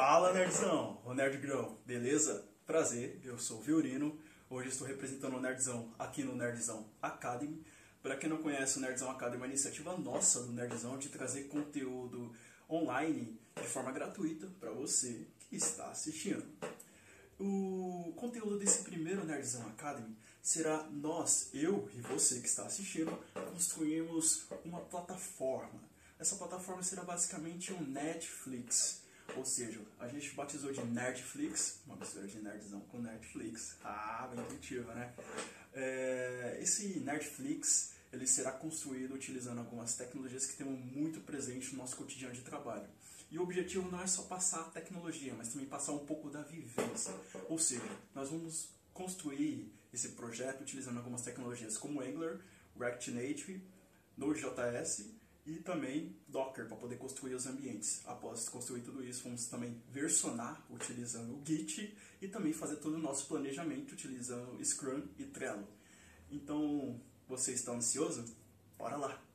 Fala nerdzão, o Nerdgrão, beleza? Prazer, eu sou o Viorino. Hoje estou representando o Nerdzão aqui no Nerdzão Academy. Para quem não conhece, o Nerdzão Academy é uma iniciativa nossa do Nerdzão de trazer conteúdo online de forma gratuita para você que está assistindo. O conteúdo desse primeiro Nerdzão Academy será nós, eu e você que está assistindo, construirmos uma plataforma. Essa plataforma será basicamente um Netflix ou seja, a gente batizou de Nerdflix, uma mistura de nerdzão com Netflix. Ah, bem intuitiva, né? É, esse Nerdflix ele será construído utilizando algumas tecnologias que temos muito presente no nosso cotidiano de trabalho. E o objetivo não é só passar a tecnologia, mas também passar um pouco da vivência. Ou seja, nós vamos construir esse projeto utilizando algumas tecnologias como Angular, React Native, Node.js e também Docker para poder construir os ambientes. Após construir tudo isso, vamos também versionar utilizando o Git e também fazer todo o nosso planejamento utilizando Scrum e Trello. Então, você está ansioso? Bora lá!